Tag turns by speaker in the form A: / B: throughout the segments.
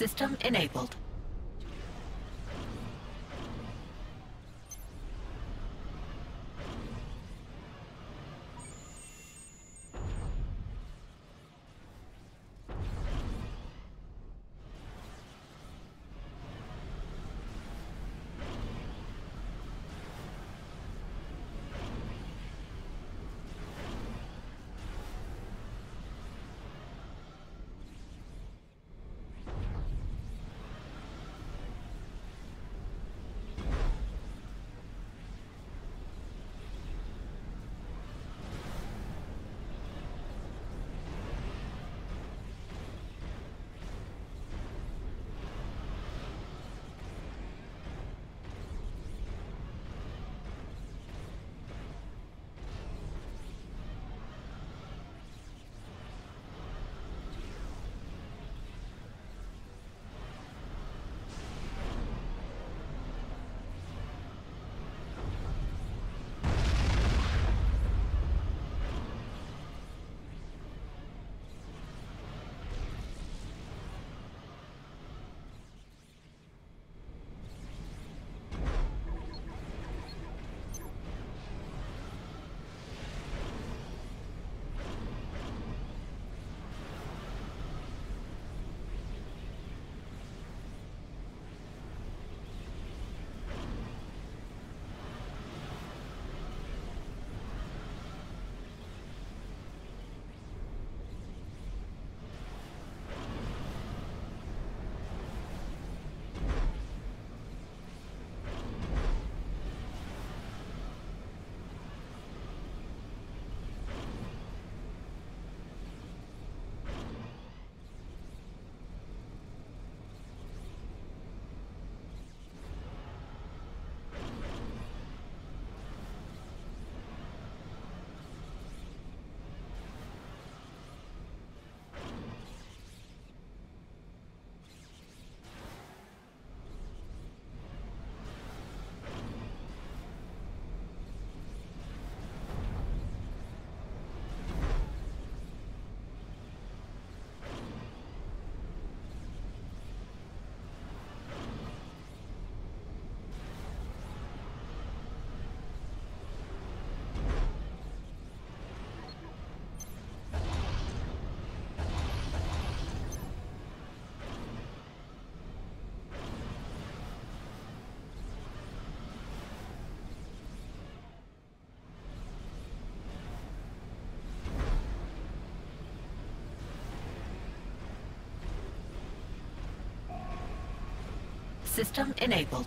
A: System enabled. System enabled.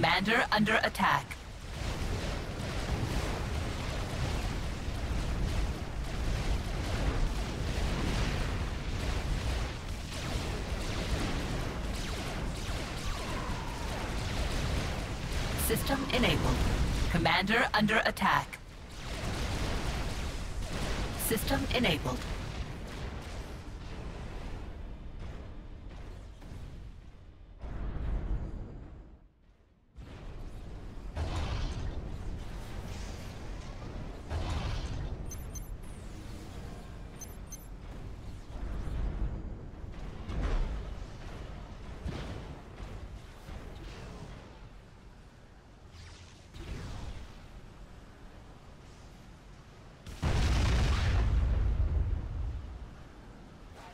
A: Commander under attack. System enabled. Commander under attack. System enabled.